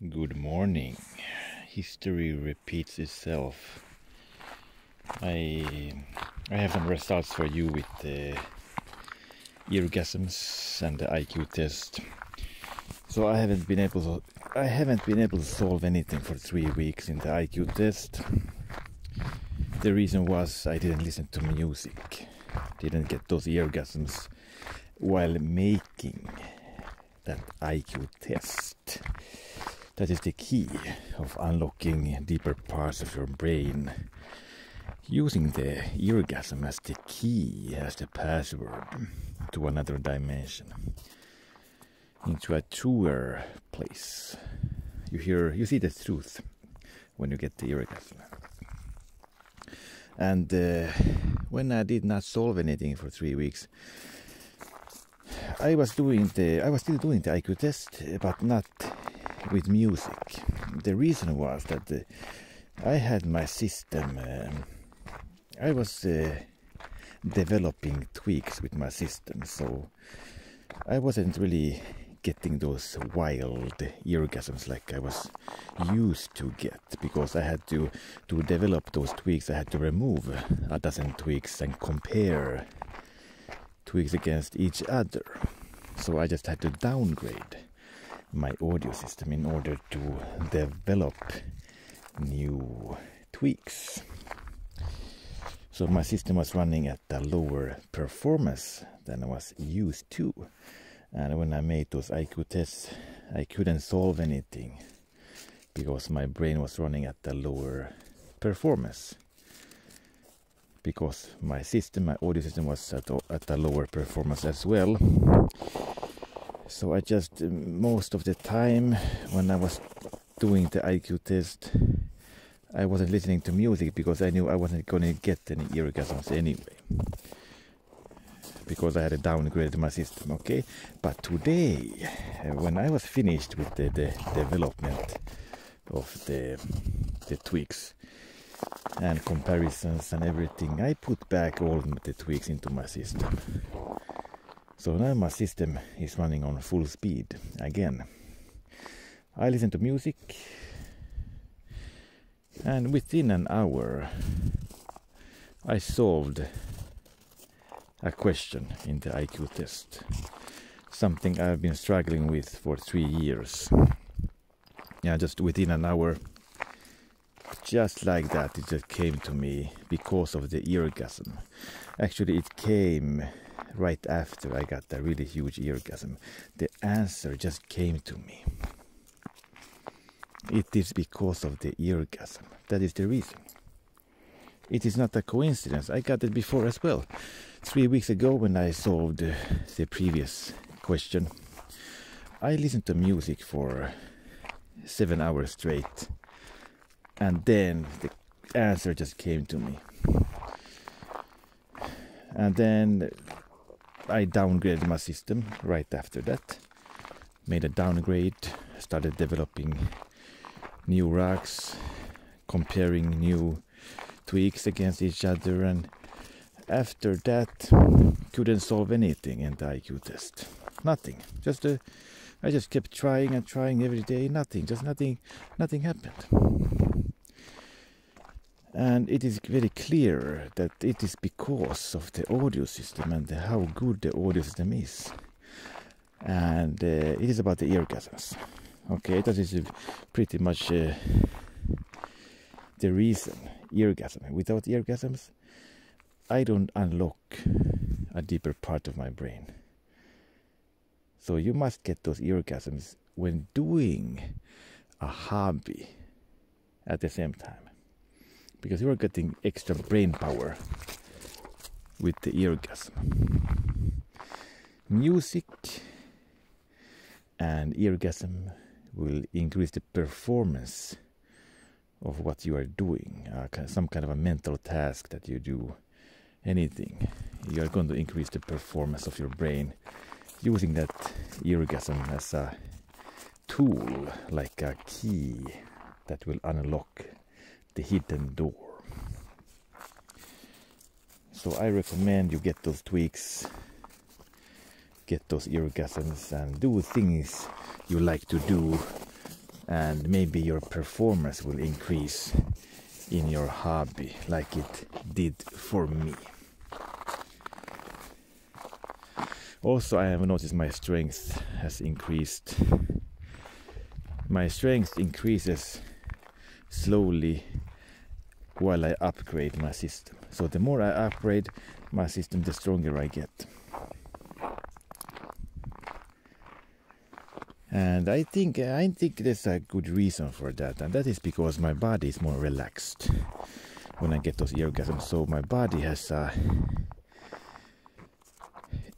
Good morning. History repeats itself. I I have some results for you with the eargasms and the IQ test. So I haven't been able to I haven't been able to solve anything for three weeks in the IQ test. The reason was I didn't listen to music. Didn't get those eargasms while making that IQ test. That is the key of unlocking deeper parts of your brain. Using the eargasm as the key, as the password to another dimension, into a truer place. You hear, you see the truth when you get the eargasm. And uh, when I did not solve anything for three weeks, I was doing the, I was still doing the IQ test, but not with music. The reason was that uh, I had my system. Um, I was uh, developing tweaks with my system, so I wasn't really getting those wild orgasms like I was used to get because I had to to develop those tweaks. I had to remove a dozen tweaks and compare tweaks against each other. So I just had to downgrade my audio system in order to develop new tweaks. So my system was running at a lower performance than I was used to. And when I made those IQ tests, I couldn't solve anything because my brain was running at a lower performance. Because my system, my audio system was at, at a lower performance as well. So I just, uh, most of the time when I was doing the IQ test, I wasn't listening to music because I knew I wasn't going to get any eargasms anyway. Because I had a downgraded my system, okay? But today, uh, when I was finished with the, the development of the, the tweaks and comparisons and everything, I put back all the tweaks into my system. So now my system is running on full speed again. I listen to music and within an hour I solved a question in the IQ test. Something I've been struggling with for three years. Yeah, just within an hour, just like that, it just came to me because of the eargasm. Actually, it came right after I got a really huge eargasm, the answer just came to me. It is because of the eargasm. That is the reason. It is not a coincidence. I got it before as well. Three weeks ago, when I solved the previous question, I listened to music for seven hours straight, and then the answer just came to me. And then I downgraded my system right after that. Made a downgrade, started developing new racks, comparing new tweaks against each other, and after that, couldn't solve anything in the IQ test. Nothing. Just a, I just kept trying and trying every day. Nothing. Just nothing. Nothing happened. And it is very clear that it is because of the audio system and how good the audio system is. And uh, it is about the eargasms. Okay, that is pretty much uh, the reason. Eargasm. Without eargasms, I don't unlock a deeper part of my brain. So you must get those eargasms when doing a hobby at the same time because you are getting extra brain power with the eargasm. Music and eargasm will increase the performance of what you are doing, uh, some kind of a mental task that you do, anything. You are going to increase the performance of your brain using that eargasm as a tool, like a key that will unlock the hidden door. So I recommend you get those tweaks, get those eargasms, and do things you like to do and maybe your performance will increase in your hobby like it did for me. Also, I have noticed my strength has increased. My strength increases slowly while I upgrade my system. So, the more I upgrade my system, the stronger I get. and I think I think there's a good reason for that, and that is because my body is more relaxed when I get those orgasms. So my body has a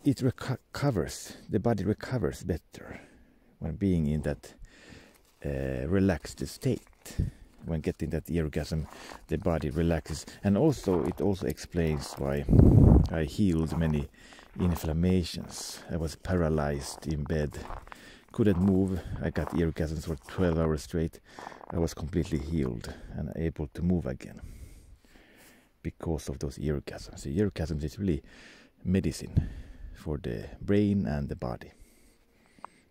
it recovers. The body recovers better when being in that uh, relaxed state. When getting that orgasm, the body relaxes, and also it also explains why I healed many inflammations. I was paralyzed in bed couldn't move. I got orgasms for 12 hours straight. I was completely healed and able to move again because of those orgasms. The orgasms is really medicine for the brain and the body.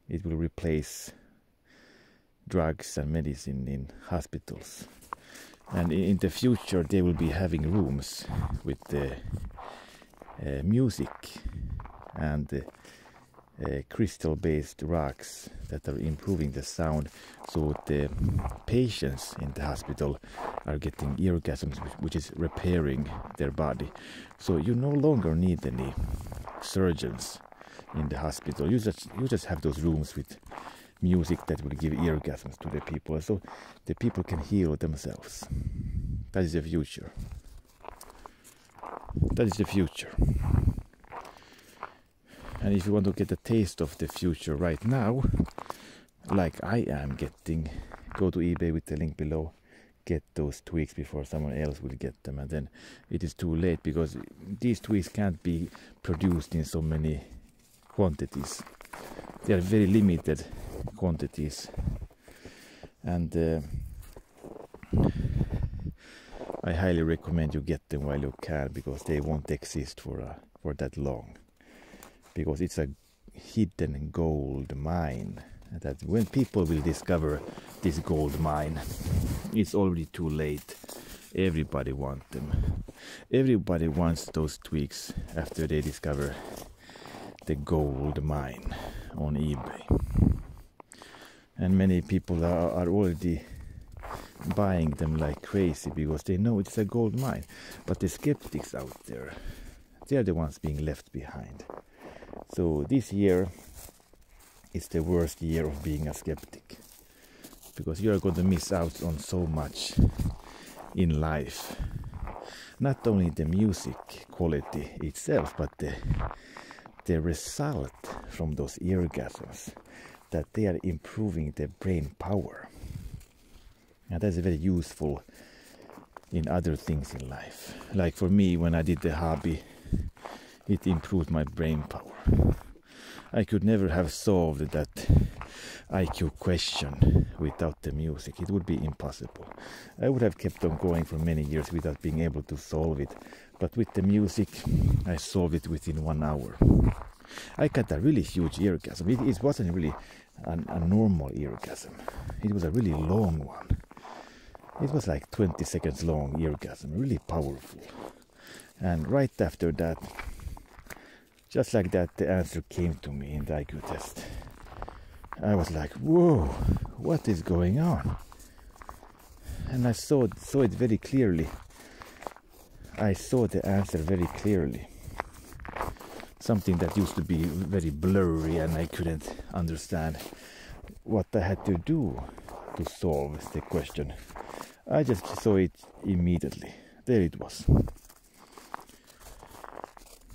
It will replace drugs and medicine in hospitals. And in the future, they will be having rooms with the uh, music and uh, crystal based rocks that are improving the sound so the patients in the hospital are getting orgasms which is repairing their body so you no longer need any surgeons in the hospital you just you just have those rooms with music that will give orgasms to the people so the people can heal themselves. That is the future. That is the future. And if you want to get a taste of the future right now, like I am getting, go to eBay with the link below, get those tweaks before someone else will get them, and then it is too late because these tweaks can't be produced in so many quantities. They are very limited quantities, and uh, I highly recommend you get them while you can because they won't exist for uh, for that long. Because it's a hidden gold mine that when people will discover this gold mine it's already too late. Everybody wants them. Everybody wants those tweaks after they discover the gold mine on ebay and many people are, are already buying them like crazy because they know it's a gold mine. But the skeptics out there they're the ones being left behind. So this year is the worst year of being a skeptic. Because you are going to miss out on so much in life. Not only the music quality itself, but the the result from those orgasms that they are improving the brain power. And that's very useful in other things in life. Like for me, when I did the hobby it improved my brain power. I could never have solved that IQ question without the music. It would be impossible. I would have kept on going for many years without being able to solve it. But with the music, I solved it within one hour. I got a really huge orgasm. It, it wasn't really an, a normal orgasm. It was a really long one. It was like 20 seconds long orgasm, really powerful. And right after that, just like that, the answer came to me in the IQ test. I was like, whoa, what is going on? And I saw, saw it very clearly. I saw the answer very clearly. Something that used to be very blurry and I couldn't understand what I had to do to solve the question. I just saw it immediately. There it was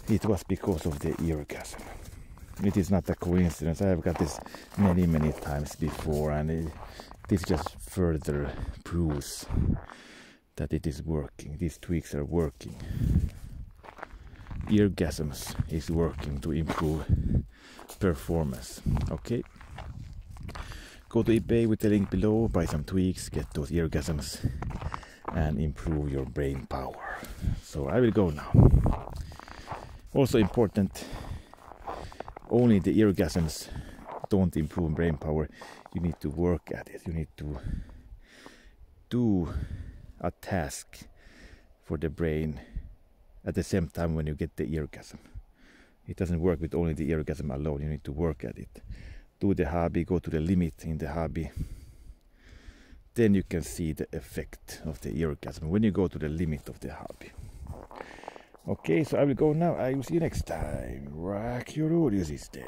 it was because of the orgasm. It is not a coincidence. I have got this many, many times before, and it, this just further proves that it is working. These tweaks are working. Orgasms is working to improve performance. Okay. Go to eBay with the link below, buy some tweaks, get those orgasms, and improve your brain power. So I will go now. Also important, only the orgasms don't improve brain power. You need to work at it. You need to do a task for the brain at the same time when you get the orgasm. It doesn't work with only the orgasm alone. You need to work at it. Do the hobby, go to the limit in the hobby. Then you can see the effect of the orgasm when you go to the limit of the hobby. Okay, so I will go now. I will see you next time. Rock your audio system.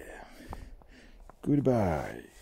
Goodbye.